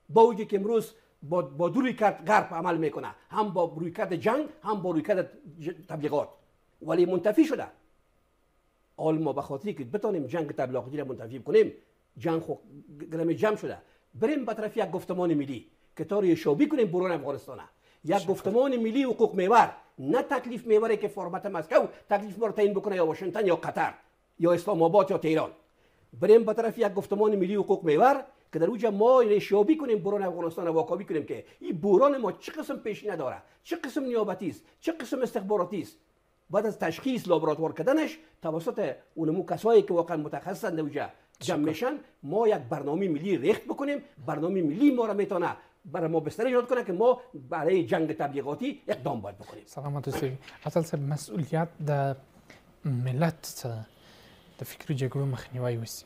با وجودی که امروز با, با دو کرد غرب عمل میکنه هم با روی کرد جنگ هم با روی کرد تبلیغات ولی منتفی شده حال ما بخاطری که بتانیم جنگ تبلیغاتی را منتفی کنیم جنگ خو گرم جمع شده بریم به طرف یک گفتمان ملی که تا شابی کنیم برون افغانستانه یک گفتمان ملی حقوق میور نه تکلیف میوره که فرمت مسکو تکلیف ما تعیین بکنه یا واشنگتن یا قطر یا اسلام آباد یا تهران بریم به طرف یک گفتمان ملی حقوق میور که در اوجا ما ریشیابی کنیم بران افغانستان رو واکاوی کنیم که این بوران ما چه قسم پیش نداره چه قسم نیابتی است چه قسم استخباراتی است بعد از تشخیص لابراتوار کردنش توسط اونمو کسایی که واقعا متخصصن در جمع ما یک برنامه ملی ریخت بکنیم برنامه ملی ما را میتونه برای ما بستر ایجاد کنه که ما برای جنگ تبلیغاتی اقدام باید بکنیم سلامت حسین اصل مسئولیت د ملت ته د فکري جګړو مخنیوی وسي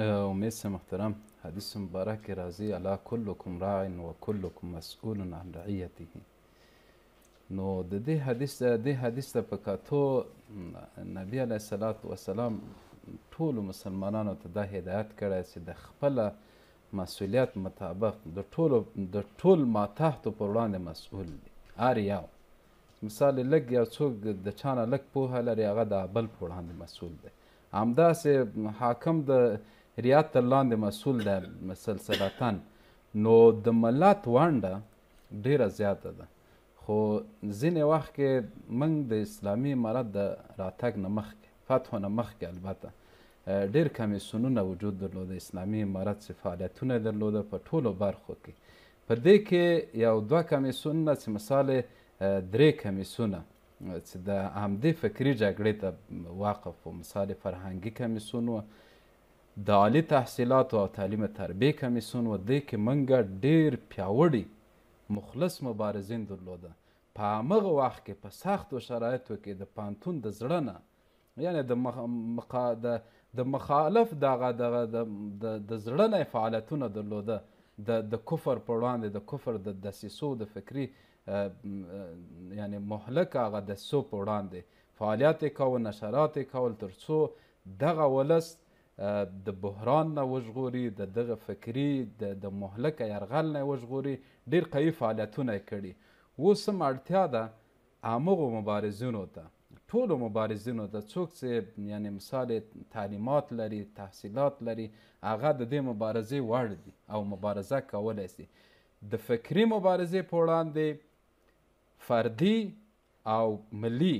امید صاحب محترم حدیث مبارک کې راځي الا کلکم راع و کلکم مسئول عن رعیته نو د دې حدیث د دې حدیث ته په کاتو نبی علیه الصلاۃ والسلام ټول مسلمانانو ته دا هدایت کړی چې د خپل مسئولیت مطابق د ټول د ټول ماتحت پر وړاندې مسئول دي هر یو مثال لږ یو څوک د چا نه لږ پوهه لري هغه د بل په وړاندې مسؤل دی همداسې حاکم د ریات تر لاندې مسؤل دی سلسلتا نو د ملت ونډه ډیره زیاته ده خو ځینې وخت کې موږ د اسلامي امارت د راتګ نه مخکې فتح نه مخکې البته ډیر کمیسیونونه وجود درلود اسلامي امارت چې فعالیتونه درلوده په ټولو برخو کې په دې کې یو دوه کمیسون نه چې مثال درې کمیسونه چې د همدې فکري جګړې ته وقف و مثال فرهنګي کمیسون و د عالی تحصیلات او تعلیم تربیه کمیسون و دې کې منګه ډیر پیاوړي مخلص مبارزین درلوده په هغه وخت کې په سختو شرایطو کې د پانتون د زړه نه یعنی د مخ مخا د د مخالف دغه دغه د د زړه نه فعالیتونه درلوده د د کفر په وړاندې د کفر د دسیسو د فکری یعنی مهلک هغه دسیسو په وړاندې فعالیت یې کاوه نشرات یې کول تر څو دغه ولس د بحران نه وژغوري د دغه فکری د د مهلک یرغل نه وژغوري ډیر قوي فعالیتونه یې کړي اوس هم اړتیا ده همغو مبارزینو ته ټولو مبارزینو ته څوک چې یعنی مثال تعلیمات لري تحصیلات لري هغه د دې مبارزې وړ دي او مبارزه کولای شي د فکري مبارزې په وړاندې فردي او ملي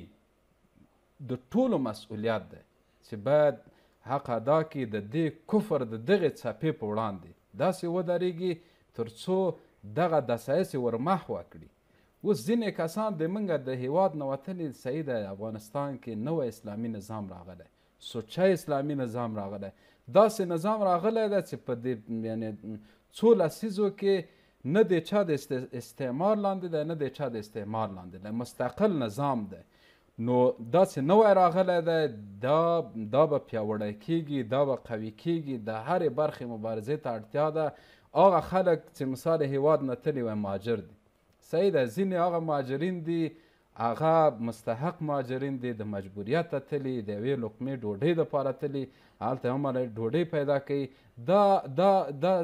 د ټولو مسؤلیت دی چې باید حق ادا کړي د دې کفر د دغې څپې په وړاندې داسې ودرېږي تر څو دغه دسایسې ورمحوه کړي اوس ځینې کسان د مونږ د هیواد نه وتلي صحیح ده افغانستان کې نوی اسلامي نظام راغلی سوچه اسلامي نظام راغلی داسې نظام راغلی ده چې په دې یعنی څو لسیزو کې نه د چا د استعمار لاندې دی نه د چا د استعمار لاندې دی مستقل نظام دی نو داسې نوی راغلی دی، دا دا به پیاوړی کېږي، دا به قوي کېږي، د هرې برخې مبارزې ته اړتیا ده، هغه خلک چې مثال یې هېواد نه تللي وای مهاجر دي، صحیح ده ځینې هغه مهاجرین دي هغه مستحق مهاجرین دي د مجبوریته تللي، د یوې لقمې ډوډۍ دپاره تللي، هلته هم ډوډۍ پیدا کوي، دا دا دا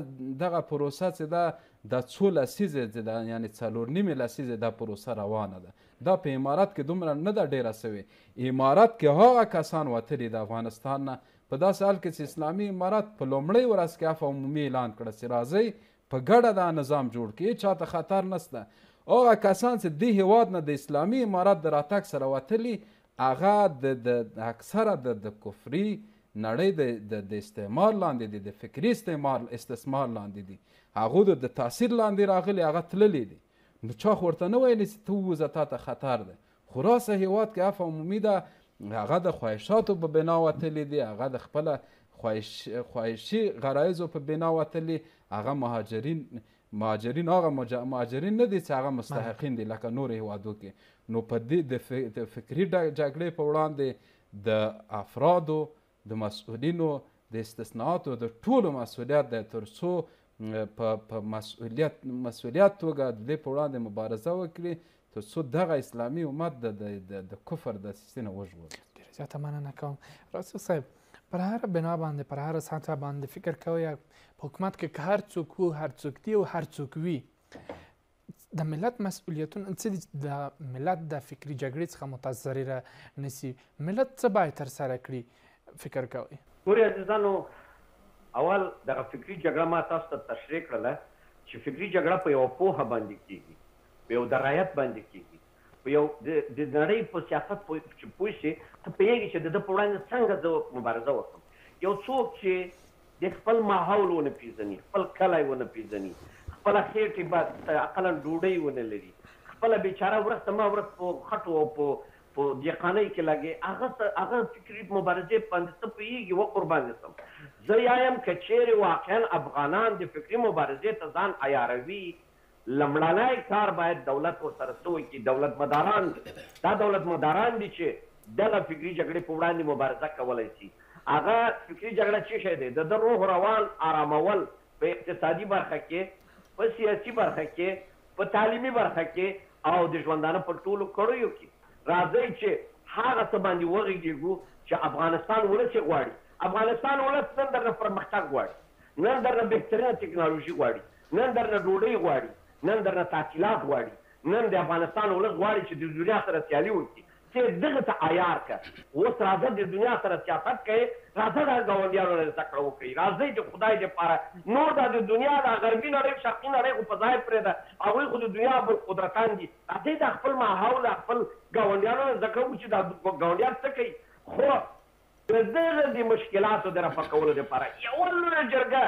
دغه پروسه چې ده دا څو لسیزې چې ده یعنې څلور نیمې لسیزې دا پروسه روانه ده، دا په امارت کې دومره نه ده ډېره سوې، امارت کې هغه کسان وتلي د افغانستان نه، په داسې حال کې چې اسلامي امارت په لومړۍ ورځ کې عفوه عمومي اعلان کړه چې راځئ په ګډه دا نظام جوړ کړو، هېچا ته خطر نشته، هغه کسان چې دې هېواد نه د اسلامي امارت د راتګ سره وتلي هغه د د اکثره د د کفري نړۍ د د د استعمار لاندې دي، د فکري استعمار استثمار لاندې دي، هغو د د تاثیر لاندې راغلي، هغه تللي دي. نو چا خو ورته نه ویل چې ته ووځه تا ته خطر دی خو راسه هېواد کې عفو عمومي ده هغه د خواهشاتو په بنا وتلي دي هغه د خپله خواهش خواهشي غرایزو په بنا وتلي هغه مهاجرین مهاجرین هغه مهاجرین نه دي چې هغه مستحقین دي لکه نور هیوادو کې نو په دې د فکري جګړې په وړاندې د افرادو د مسؤلینو د استثنااتو د ټولو مسؤلیت دی تر څو په په مسؤلیت مسؤلیت توګه د دې په وړاندې مبارزه وکړي تر څو دغه اسلامي امت د د کفر د سیستم وژغوري ډېر زیاته مننه کوم راسو صاحب پر هر بنا باندې پر هر سطح باندې فکر کوي په حکومت کې که هر څوک وو هر څوک دی او هر څوک وي د ملت مسؤلیتونه څه دي چې د ملت د فکري جګړې څخه متضرره نسی ملت څه باید تر سره کړي فکر کوي ګوري عزیزانو اول دغه فکري جګړه ما تاسو ته تشریح کړله چې فکري جګړه په یو پوهه باندې کیږي په یو درایت باندې کیږي په یو د نړۍ په سیاست چې پوه شي ته پوهېږي چې د ده په وړاندې څنګه زه مبارزه وکړم یو څوک چې دی خپل ماحول ونه پېژني، خپل کلی ونه پېژني، خپله خېټې به ته اقلاً ډوډۍ ونه لري، خپله بېچاره ورځ ته ما ورځ په خټو او په په دېقانۍ کې لګي، هغه څه هغه فکري مبارزې باندې څه پوهېږي؟ وه قربان دې شم! زه يايم که چېرې واقعاً افغانان دې فکري مبارزې ته ځان عياروي، لمړنی کار باید دولت ورسره څه وکړي؟ دولت مداران دي. دا دولت مداران دي چې دغه فکري جګړې په وړاندې مبارزه کولای شي. هغه فکري جګړه څه شی دی؟ د ده روح روان آرامول، په اقتصادي برخه کې، په سیاسي برخه کې، په تعلیمي برخه کې او د ژوندانه په ټولو کړیو کې. راځئ چې هغه څه باندې وغږېږو چې افغانستان ولس یې غواړي. افغانستان ولس نن درنه پرمختګ غواړي. نن درنه بهترینه تکنالوژي غواړي. نن درنه ډوډۍ غواړي، نن درنه تحصیلات غواړي، نن د افغانستان ولس غواړي چې د دنیا سره سیالي وکړي، ته یې دغه ته عیار کړه، اوس راځه د دنیا سره سیاست کوې، راځه دا ګاونډیانو نه زده کړه وکړئ، راځئ د خدای دپاره نور دا د دنیا دا غربي نړۍ او شرقي نړۍ خو په ځای پرېږده، هغوی خو د دنیا بر قدرتان دي، راځئ دا خپل ماحول خپل ګاونډیانو نه زده کړه وکړو چې دا ګاونډیان څه کوي، خو د دغه د مشکلاتو د رفع کولو لپاره یوه لویه جرګه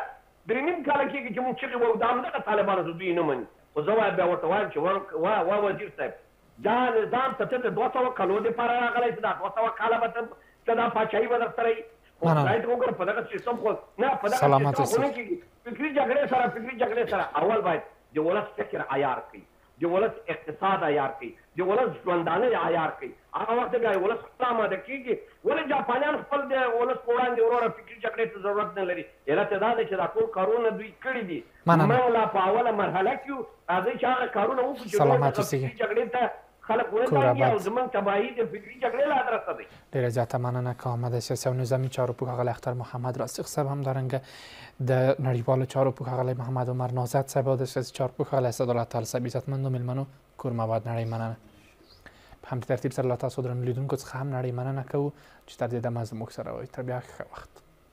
درې نیم کاله کېږي چې موږ چغې وهو، دا همدغه طالبانو ته دوی یې نه مني، خو زه وایم بیا ورته وایم چې وه وه وزیر صاحب دا نظام ته ته د دوه سوه کلو لپاره راغلی چې دا دوه سوه کاله به ته ته دا پاچاهي به درسره وي، خو خدای ته وګوره په دغه سیستم خو نه په دغه سیستم خو نه کېږي، فکري جګړې سره فکري جګړې سره اول باید د ولس فکر عیار کړي، د ولس اقتصاد عیار کړي، د ولس ژوندانه عیار کړي، هغه وخت دی بیا ولس خپله اماده کېږي. ولې جاپانیان خپل د ولس په وړاندې وروره فکري جګړې ته ضرورت نه لري؟ علت یې دا دی چې دا ټول کارونه دوی کړي دي. موږ لا په اوله مرحله کې یو، راځئ چې هغه کارونه وکړو چې نور دغه فکري جګړې ته خلک ونه دانګي او زموږ تباهي د فکري جګړې له ادرسه دی. ډیره زیاته مننه که آمده سیاسی او نظامی چارو پوه غلی اختر محمد راسخ صاحب هم دارنګه د نړیوالو چارو پوه غلی محمد عمر نازد صاحب او د سیاسی چارو پوه غلی اسد الله تعالی صاحب عزتمندو ملمنو کور مواد نړی مننه په همدې ترتیب سره له تاسو درنو لیدونکو څخه هم نړی مننه کوو چې تر دې دمه زموږ سره وای تر بیا ښه وخت